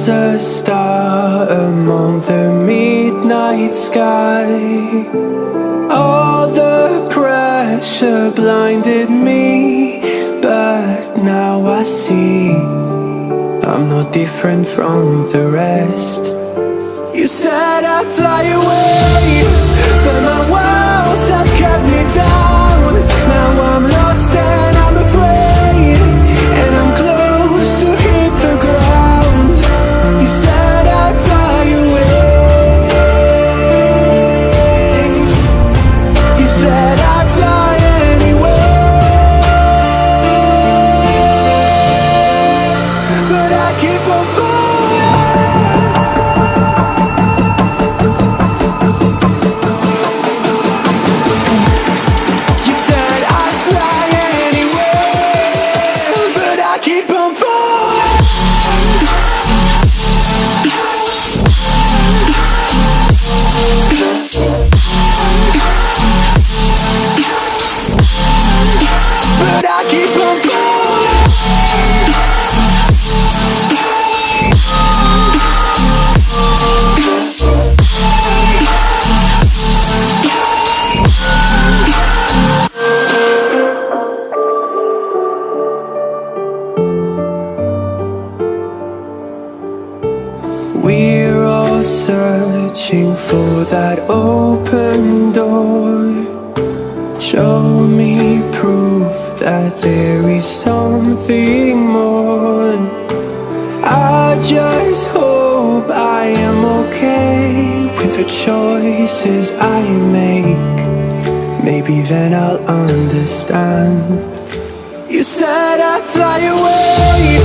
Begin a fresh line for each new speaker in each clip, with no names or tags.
was a star among the midnight sky. All the pressure blinded me, but now I see I'm no different from the rest. You said I'd fly away, but my keep on falling. Searching for that open door. Show me proof that there is something more. I just hope I am okay with the choices I make. Maybe then I'll understand. You said I'd fly away,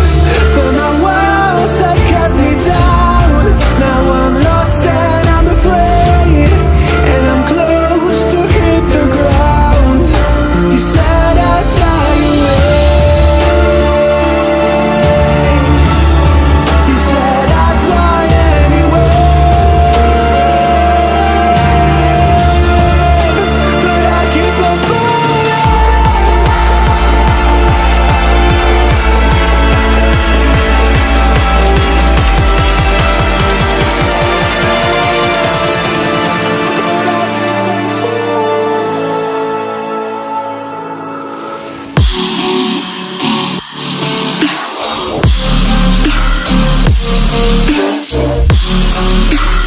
Yeah.